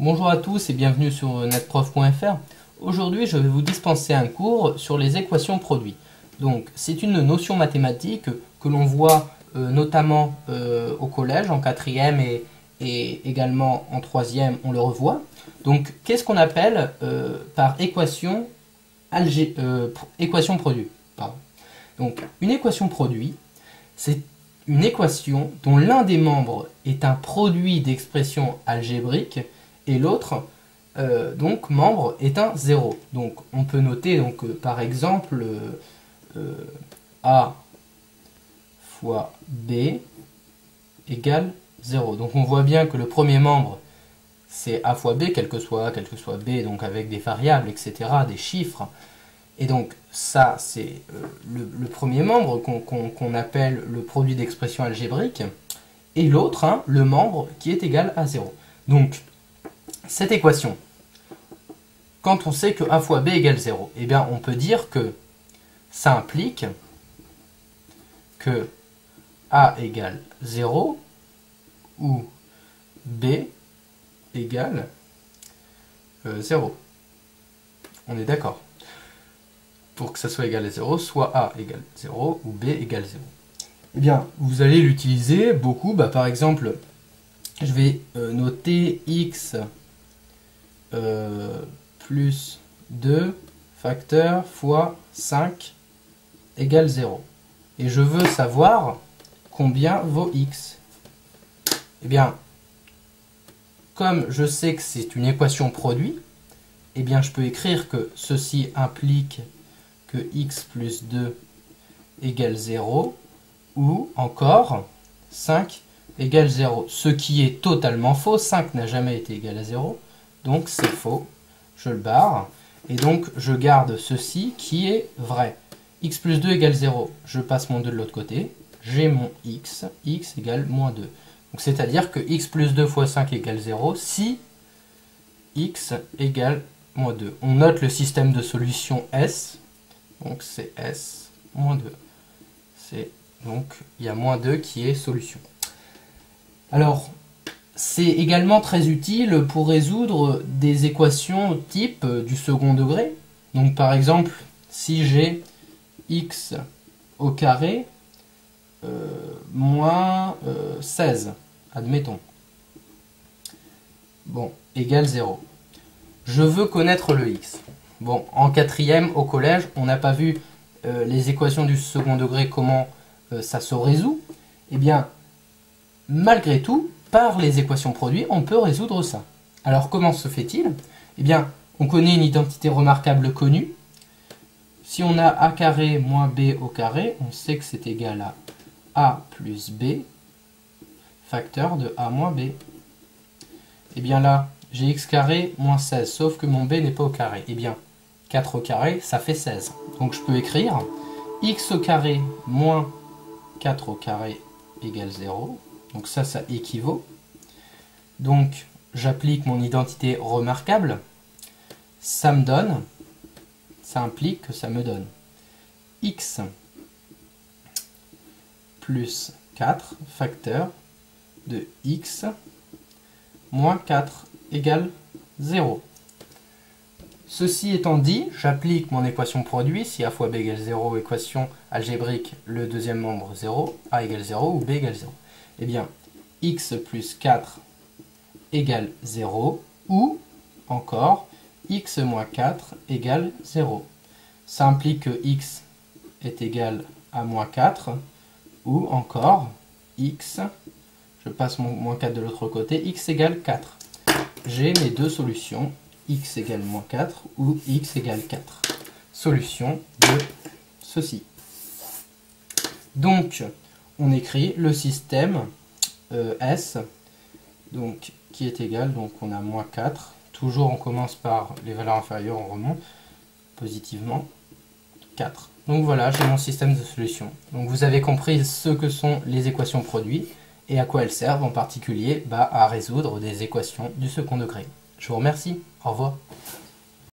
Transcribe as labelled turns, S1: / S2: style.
S1: Bonjour à tous et bienvenue sur netprof.fr. Aujourd'hui, je vais vous dispenser un cours sur les équations produits. Donc, c'est une notion mathématique que l'on voit euh, notamment euh, au collège, en quatrième et, et, également en troisième, on le revoit. Donc, qu'est-ce qu'on appelle euh, par équation, équation produit Donc, une équation produit, c'est une équation dont l'un des membres est un produit d'expression algébrique et l'autre donc membre est un zéro. Donc on peut noter donc par exemple A fois B égale 0. Donc on voit bien que le premier membre, c'est A fois B, quel que soit A, quel que soit B, donc avec des variables, etc., des chiffres. Et donc ça, c'est euh, le, premier membre qu'on appelle le produit d'expression algébrique, et l'autre, hein, le membre qui est égal à 0. Donc, cette équation, quand on sait que A fois B égale 0, eh bien on peut dire que ça implique que a égale 0 ou B égale 0. Euh, On est d'accord. Pour que ça soit égal à 0, soit A égale 0 ou B égale 0. Eh bien, vous allez l'utiliser beaucoup. Bah, par exemple, je vais euh, noter x euh, plus 2 facteur fois 5 égale 0. Et je veux savoir combien vaut x Eh bien, comme je sais que c'est une équation produit, eh bien je peux écrire que ceci implique que x plus 2 égale 0, ou encore 5 égale 0. Ce qui est totalement faux, 5 n'a jamais été égal à 0, donc c'est faux, je le barre, et donc je garde ceci qui est vrai. x plus 2 égale 0, je passe mon 2 de l'autre côté, j'ai mon x, x égale moins 2. Donc c'est-à-dire que x plus 2 fois 5 égale 0 si x égale moins 2. On note le système de solution S, donc c'est S moins 2. C'est donc il y a moins 2 qui est solution. Alors, c'est également très utile pour résoudre des équations type du second degré. Donc par exemple, si j'ai x au carré euh, moins 16, euh, admettons. Bon, égale 0. Je veux connaître le x. Bon, en quatrième au collège, on n'a pas vu euh, les équations du second degré, comment ça se résout. Eh bien, malgré tout, par les équations produits, on peut résoudre ça. Alors, comment se fait-il? Eh bien, on connaît une identité remarquable connue. Si on a a carré moins b au carré, on sait que c'est égal à a plus b, facteur de a moins b. Eh bien là, j'ai x carré moins 16, sauf que mon b n'est pas au carré. Eh bien, 4 au carré, ça fait 16. Donc je peux écrire x au carré moins 4 au carré égale 0. Donc ça, ça équivaut. Donc j'applique mon identité remarquable. Ça me donne, ça implique que ça me donne x plus 4 facteur de x moins 4 égale 0. Ceci étant dit, j'applique mon équation produit, si a fois b égale 0, équation algébrique, le deuxième membre 0, a égale 0 ou b égale 0. Eh bien, x plus 4 égale 0, ou encore x moins 4 égale 0. Ça implique que x est égal à moins 4, ou encore x, je passe mon moins 4 de l'autre côté, x égale 4. J'ai mes deux solutions, x égale moins 4 ou x égale 4. Solution de ceci. Donc, on écrit le système euh, S, donc, qui est égal, donc on a moins 4. Toujours on commence par les valeurs inférieures, on remonte positivement. 4. Donc voilà, j'ai mon système de solution. Donc vous avez compris ce que sont les équations produits et à quoi elles servent en particulier bah, à résoudre des équations du second degré. Je vous remercie, au revoir.